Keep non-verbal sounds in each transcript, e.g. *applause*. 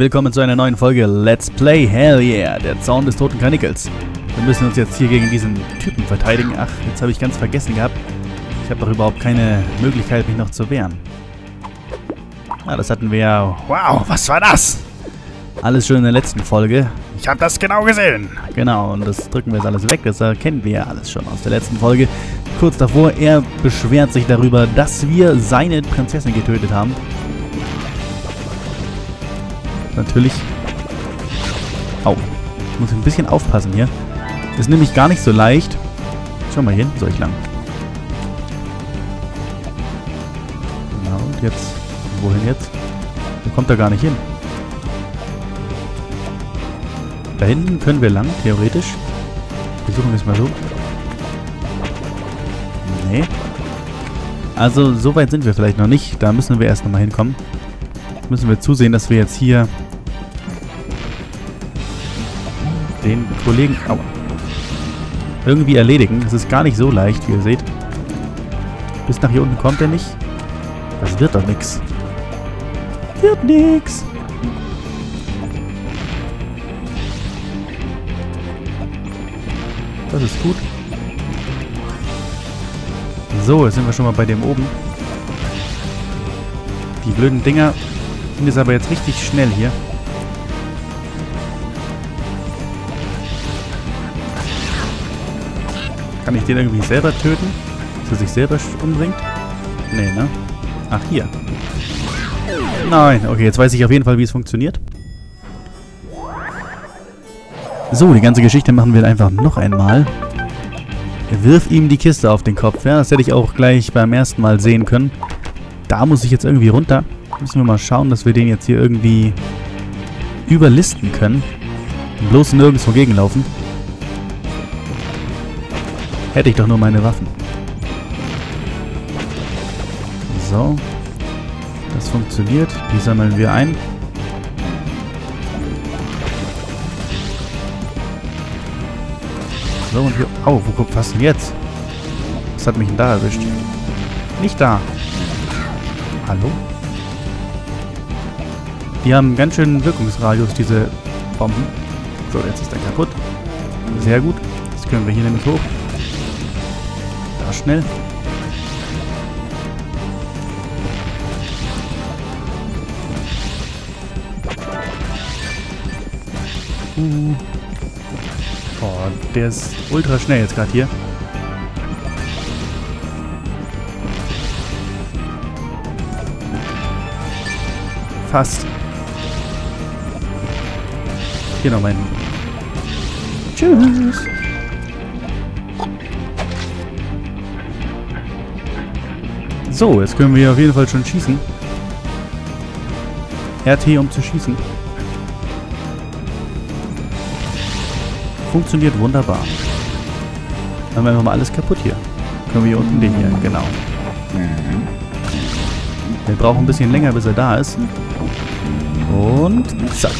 willkommen zu einer neuen Folge Let's Play Hell Yeah, der Zaun des toten Karnickels. Wir müssen uns jetzt hier gegen diesen Typen verteidigen. Ach, jetzt habe ich ganz vergessen gehabt. Ich habe doch überhaupt keine Möglichkeit, mich noch zu wehren. Ja, das hatten wir ja... Wow, was war das? Alles schon in der letzten Folge. Ich habe das genau gesehen. Genau, und das drücken wir jetzt alles weg. Das kennen wir ja alles schon aus der letzten Folge. Kurz davor, er beschwert sich darüber, dass wir seine Prinzessin getötet haben natürlich... Au. Muss ich ein bisschen aufpassen hier. Ist nämlich gar nicht so leicht. Schau mal hin, soll ich lang. Na und jetzt? Wohin jetzt? Der kommt da gar nicht hin. Da hinten können wir lang, theoretisch. Versuchen wir es mal so. Nee. Also, so weit sind wir vielleicht noch nicht. Da müssen wir erst nochmal hinkommen. Müssen wir zusehen, dass wir jetzt hier den Kollegen au, irgendwie erledigen. Es ist gar nicht so leicht, wie ihr seht. Bis nach hier unten kommt er nicht. Das wird doch nix. Wird nix. Das ist gut. So, jetzt sind wir schon mal bei dem oben. Die blöden Dinger sind jetzt aber jetzt richtig schnell hier. Kann ich den irgendwie selber töten? Dass er sich selber umbringt? Nee, ne? Ach, hier. Nein, okay, jetzt weiß ich auf jeden Fall, wie es funktioniert. So, die ganze Geschichte machen wir einfach noch einmal. Wirf ihm die Kiste auf den Kopf. Ja, das hätte ich auch gleich beim ersten Mal sehen können. Da muss ich jetzt irgendwie runter. Müssen wir mal schauen, dass wir den jetzt hier irgendwie überlisten können. Bloß nirgendwo gegenlaufen. Hätte ich doch nur meine Waffen. So. Das funktioniert. Die sammeln wir ein. So, und hier... Oh, wo guckt was denn jetzt? Was hat mich denn da erwischt? Nicht da. Hallo? Die haben ganz schön Wirkungsradius, diese Bomben. So, jetzt ist er kaputt. Sehr gut. Jetzt können wir hier nämlich hoch schnell. Uh. Oh, der ist ultra schnell jetzt gerade hier. Fast. Hier noch mein... Tschüss. So, jetzt können wir auf jeden Fall schon schießen. RT, um zu schießen. Funktioniert wunderbar. Dann wir einfach mal alles kaputt hier. Können wir hier unten den hier, genau. Der braucht ein bisschen länger, bis er da ist. Und zack.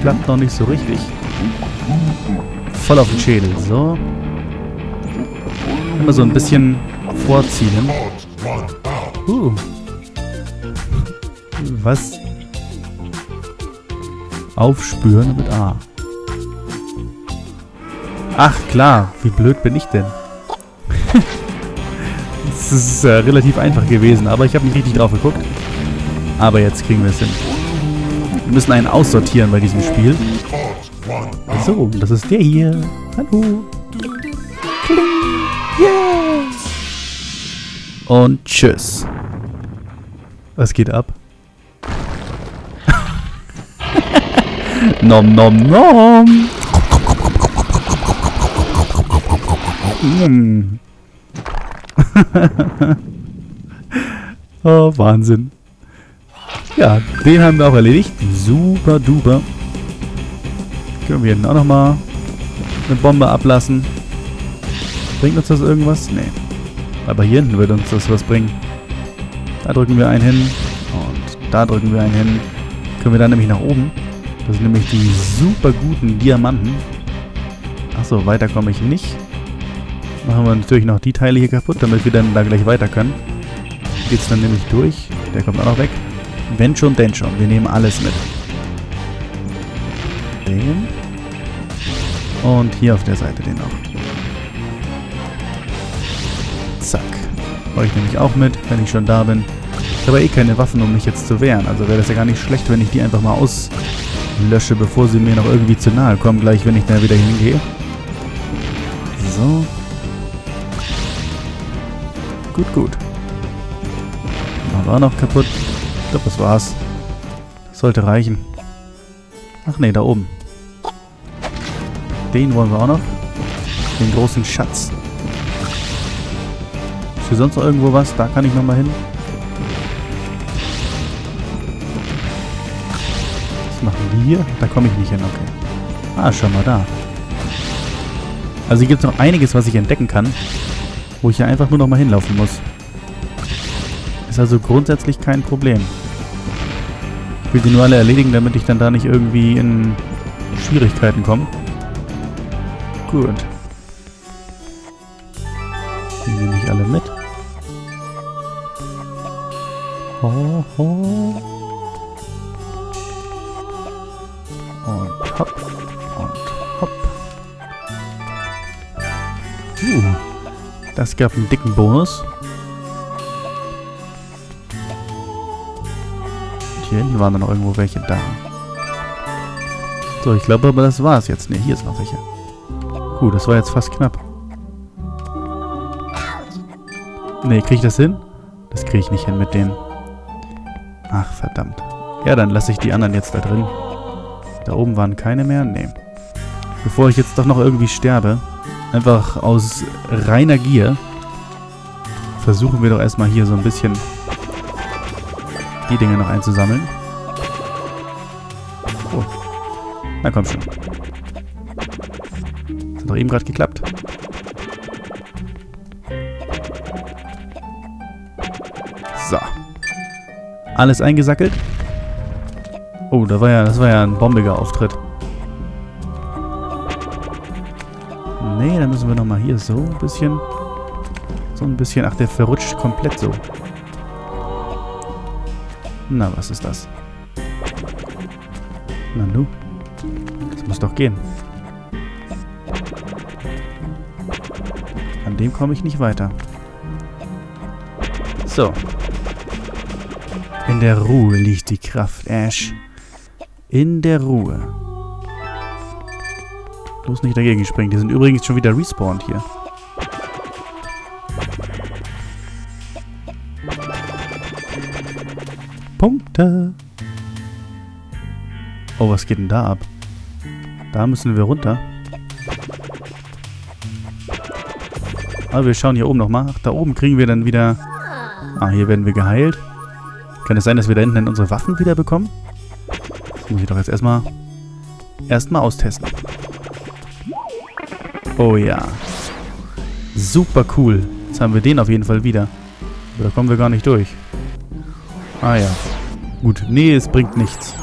Klappt noch nicht so richtig. Voll auf den Schädel. So. Immer so ein bisschen vorziehen. Uh. Was? Aufspüren mit A. Ach, klar. Wie blöd bin ich denn? *laughs* das ist äh, relativ einfach gewesen, aber ich habe nicht richtig drauf geguckt. Aber jetzt kriegen wir es hin. Wir müssen einen aussortieren bei diesem Spiel. So, das ist der hier. Hallo. Yeah! Und tschüss. Was geht ab? *laughs* nom nom nom. Mm. *laughs* oh, Wahnsinn. Ja, den haben wir auch erledigt. Super duper. Können wir hier auch nochmal eine Bombe ablassen. Bringt uns das irgendwas? Nee. Aber hier hinten wird uns das was bringen. Da drücken wir einen hin. Und da drücken wir einen hin. Können wir dann nämlich nach oben. Das sind nämlich die super guten Diamanten. Achso, weiter komme ich nicht. Machen wir natürlich noch die Teile hier kaputt, damit wir dann da gleich weiter können. geht's dann nämlich durch. Der kommt auch noch weg. Wenn schon, denn schon. Wir nehmen alles mit. Den. Und hier auf der Seite den noch. Zack. Nehme ich auch mit, wenn ich schon da bin. Ich habe eh keine Waffen, um mich jetzt zu wehren. Also wäre das ja gar nicht schlecht, wenn ich die einfach mal auslösche, bevor sie mir noch irgendwie zu nahe kommen, gleich wenn ich da wieder hingehe. So. Gut, gut. War noch kaputt. Ich glaube, das war's. Sollte reichen. Ach nee, da oben. Den wollen wir auch noch. Den großen Schatz. Hier sonst noch irgendwo was? Da kann ich nochmal hin. Was machen die hier? Da komme ich nicht hin, okay. Ah, schon mal da. Also hier gibt es noch einiges, was ich entdecken kann, wo ich ja einfach nur noch mal hinlaufen muss. Ist also grundsätzlich kein Problem. Ich will die nur alle erledigen, damit ich dann da nicht irgendwie in Schwierigkeiten komme. Gut. Die nehme ich alle mit. Ho, ho. Und hopp. Und hopp. Uh. Das gab einen dicken Bonus. Und hier hinten waren dann noch irgendwo welche da. So, ich glaube aber das war's jetzt. Ne, hier ist noch welche. Uh, das war jetzt fast knapp. Ne, kriege ich das hin? Das kriege ich nicht hin mit denen. Ach, verdammt. Ja, dann lasse ich die anderen jetzt da drin. Da oben waren keine mehr? Ne. Bevor ich jetzt doch noch irgendwie sterbe, einfach aus reiner Gier, versuchen wir doch erstmal hier so ein bisschen die Dinge noch einzusammeln. Oh. Na komm schon doch eben gerade geklappt. Alles eingesackelt. Oh, da war ja, das war ja ein bombiger Auftritt. Nee, dann müssen wir nochmal hier so ein bisschen. So ein bisschen. Ach, der verrutscht komplett so. Na, was ist das? Na nu. Das muss doch gehen. An dem komme ich nicht weiter. So. In der Ruhe liegt die Kraft, Ash. In der Ruhe. Bloß nicht dagegen springen. Die sind übrigens schon wieder respawned hier. Punkte. Oh, was geht denn da ab? Da müssen wir runter. Aber wir schauen hier oben nochmal. Ach, da oben kriegen wir dann wieder... Ah, hier werden wir geheilt. Kann es sein, dass wir da hinten dann unsere Waffen wieder bekommen? Das muss ich doch jetzt erstmal... Erstmal austesten. Oh ja. Super cool. Jetzt haben wir den auf jeden Fall wieder. Aber da kommen wir gar nicht durch. Ah ja. Gut. Nee, es bringt nichts.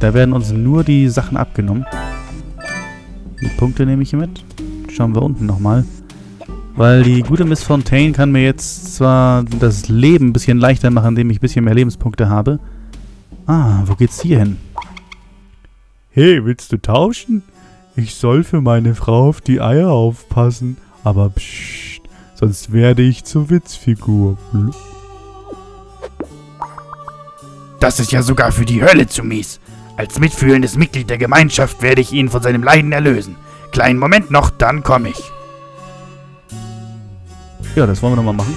Da werden uns nur die Sachen abgenommen. Die Punkte nehme ich hier mit schauen wir unten nochmal. Weil die gute Miss Fontaine kann mir jetzt zwar das Leben ein bisschen leichter machen, indem ich ein bisschen mehr Lebenspunkte habe. Ah, wo geht's hier hin? Hey, willst du tauschen? Ich soll für meine Frau auf die Eier aufpassen. Aber pssst, sonst werde ich zur Witzfigur. Das ist ja sogar für die Hölle zu mies. Als mitfühlendes Mitglied der Gemeinschaft werde ich ihn von seinem Leiden erlösen. Kleinen Moment noch, dann komme ich. Ja, das wollen wir nochmal machen.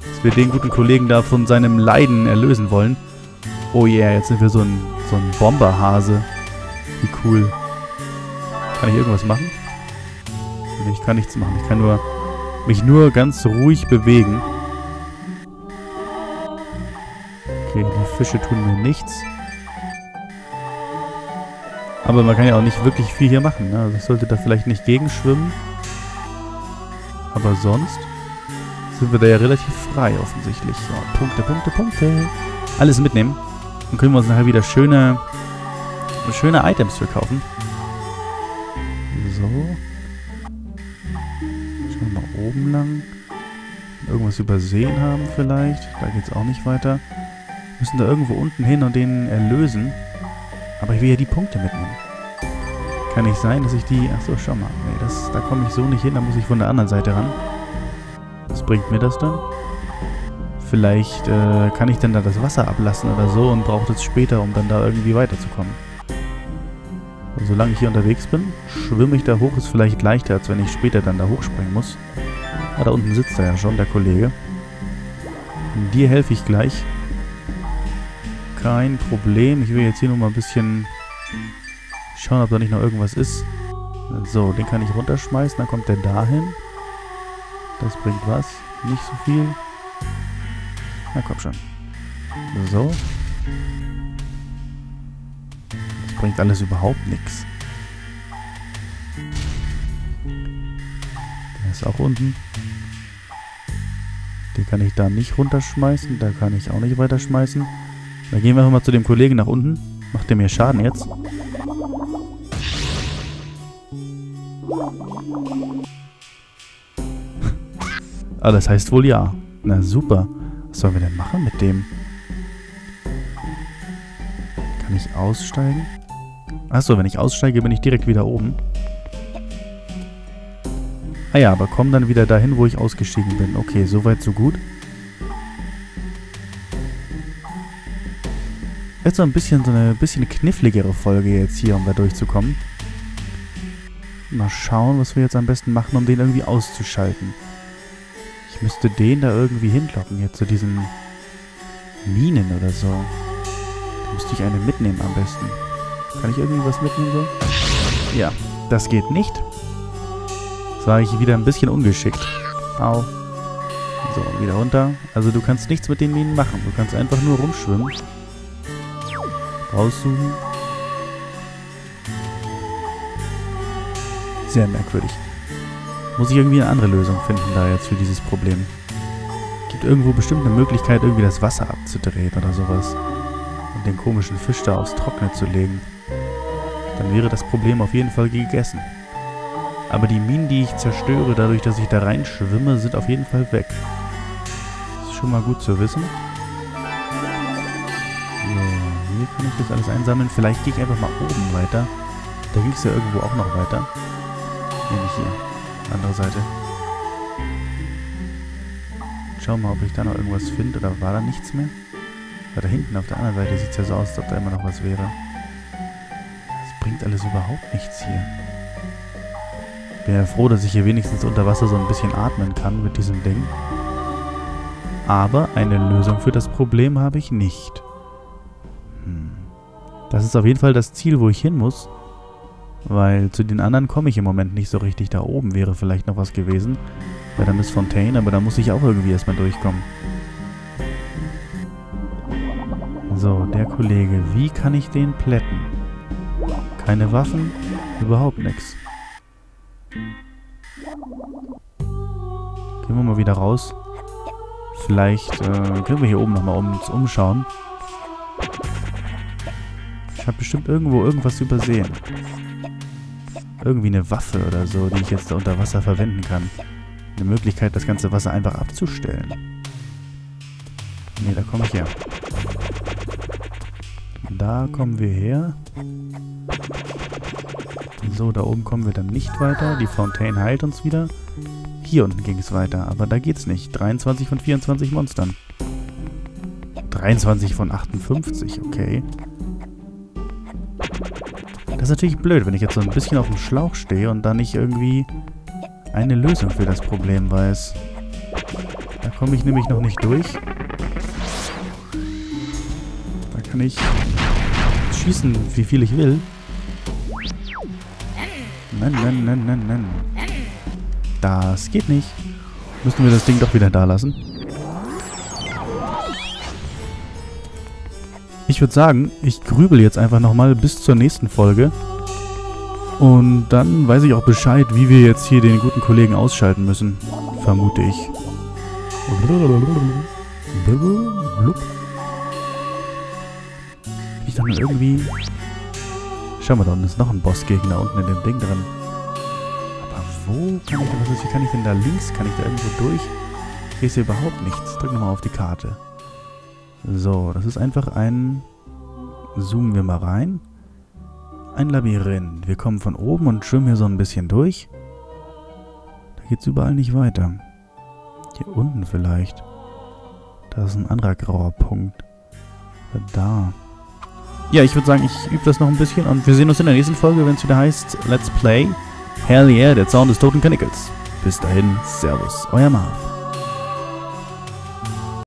Dass wir den guten Kollegen da von seinem Leiden erlösen wollen. Oh yeah, jetzt sind wir so ein, so ein Bomberhase. Wie cool. Kann ich irgendwas machen? Ich kann nichts machen. Ich kann nur mich nur ganz ruhig bewegen. Okay, die Fische tun mir nichts. Aber man kann ja auch nicht wirklich viel hier machen. Ne? Also ich sollte da vielleicht nicht gegenschwimmen. Aber sonst sind wir da ja relativ frei offensichtlich. So, Punkte, Punkte, Punkte. Alles mitnehmen. Dann können wir uns nachher wieder schöne, schöne Items verkaufen. So. Schauen wir mal oben lang. irgendwas übersehen haben vielleicht. Da geht es auch nicht weiter. Müssen da irgendwo unten hin und den erlösen. Aber ich will ja die Punkte mitnehmen. Kann nicht sein, dass ich die... Achso, schau mal. Nee, das, da komme ich so nicht hin. Da muss ich von der anderen Seite ran. Was bringt mir das dann? Vielleicht äh, kann ich dann da das Wasser ablassen oder so und brauche das später, um dann da irgendwie weiterzukommen. Und solange ich hier unterwegs bin, schwimme ich da hoch. Ist vielleicht leichter, als wenn ich später dann da hochspringen muss. Ah, da unten sitzt er ja schon, der Kollege. Und dir helfe ich gleich. Kein Problem. Ich will jetzt hier nur mal ein bisschen schauen, ob da nicht noch irgendwas ist. So, den kann ich runterschmeißen. Dann kommt der dahin. Das bringt was. Nicht so viel. Na komm schon. So. Das bringt alles überhaupt nichts. Der ist auch unten. Den kann ich da nicht runterschmeißen. Da kann ich auch nicht weiterschmeißen. Dann gehen wir einfach mal zu dem Kollegen nach unten. Macht der mir Schaden jetzt? Ah, das heißt wohl ja. Na super. Was sollen wir denn machen mit dem? Kann ich aussteigen? Achso, wenn ich aussteige, bin ich direkt wieder oben. Ah ja, aber komm dann wieder dahin, wo ich ausgestiegen bin. Okay, soweit so gut. Jetzt so ein bisschen so eine bisschen kniffligere Folge jetzt hier, um da durchzukommen. Mal schauen, was wir jetzt am besten machen, um den irgendwie auszuschalten müsste den da irgendwie hinlocken, jetzt zu diesen Minen oder so. Da müsste ich eine mitnehmen am besten. Kann ich irgendwie was mitnehmen so? Ja, das geht nicht. Das war ich wieder ein bisschen ungeschickt. Au. So, wieder runter. Also du kannst nichts mit den Minen machen. Du kannst einfach nur rumschwimmen. Rauszoomen. Sehr merkwürdig. Muss ich irgendwie eine andere Lösung finden da jetzt für dieses Problem. Gibt irgendwo bestimmt eine Möglichkeit, irgendwie das Wasser abzudrehen oder sowas. Und den komischen Fisch da aufs Trockene zu legen. Dann wäre das Problem auf jeden Fall gegessen. Aber die Minen, die ich zerstöre, dadurch, dass ich da reinschwimme, sind auf jeden Fall weg. Ist schon mal gut zu wissen. So, hier kann ich das alles einsammeln. Vielleicht gehe ich einfach mal oben weiter. Da ging es ja irgendwo auch noch weiter. Nämlich hier. Andere Seite. Schau mal, ob ich da noch irgendwas finde. Oder war da nichts mehr? Weil da hinten auf der anderen Seite sieht es ja so aus, als ob da immer noch was wäre. Das bringt alles überhaupt nichts hier. Bin ja froh, dass ich hier wenigstens unter Wasser so ein bisschen atmen kann mit diesem Ding. Aber eine Lösung für das Problem habe ich nicht. Hm. Das ist auf jeden Fall das Ziel, wo ich hin muss. Weil zu den anderen komme ich im Moment nicht so richtig. Da oben wäre vielleicht noch was gewesen. Bei der Miss Fontaine, aber da muss ich auch irgendwie erstmal durchkommen. So, der Kollege. Wie kann ich den plätten? Keine Waffen? Überhaupt nichts. Gehen wir mal wieder raus. Vielleicht äh, können wir hier oben nochmal um, uns umschauen. Ich habe bestimmt irgendwo irgendwas übersehen. Irgendwie eine Waffe oder so, die ich jetzt da unter Wasser verwenden kann. Eine Möglichkeit, das ganze Wasser einfach abzustellen. Ne, da komme ich her. Da kommen wir her. So, da oben kommen wir dann nicht weiter. Die Fontaine heilt uns wieder. Hier unten ging es weiter, aber da geht's nicht. 23 von 24 Monstern. 23 von 58, okay. Das ist natürlich blöd, wenn ich jetzt so ein bisschen auf dem Schlauch stehe und da nicht irgendwie eine Lösung für das Problem weiß. Da komme ich nämlich noch nicht durch. Da kann ich schießen, wie viel ich will. Nein, nein, nein, nein, nein. Das geht nicht. Müssen wir das Ding doch wieder da lassen. Ich würde sagen, ich grübel jetzt einfach nochmal bis zur nächsten Folge. Und dann weiß ich auch Bescheid, wie wir jetzt hier den guten Kollegen ausschalten müssen. Vermute ich. Ich dann irgendwie... Schau mal, da unten ist noch ein Bossgegner unten in dem Ding drin. Aber wo kann ich da... Was ist, wie kann ich denn da links? Kann ich da irgendwo durch? Ich sehe überhaupt nichts. Drück nochmal auf die Karte. So, das ist einfach ein... Zoomen wir mal rein. Ein Labyrinth. Wir kommen von oben und schwimmen hier so ein bisschen durch. Da geht es überall nicht weiter. Hier unten vielleicht. Da ist ein anderer grauer Punkt. Da. Ja, ich würde sagen, ich übe das noch ein bisschen und wir sehen uns in der nächsten Folge, wenn es wieder heißt Let's Play. Hell yeah, der Zaun des toten Kanikels. Bis dahin, Servus, euer Marv.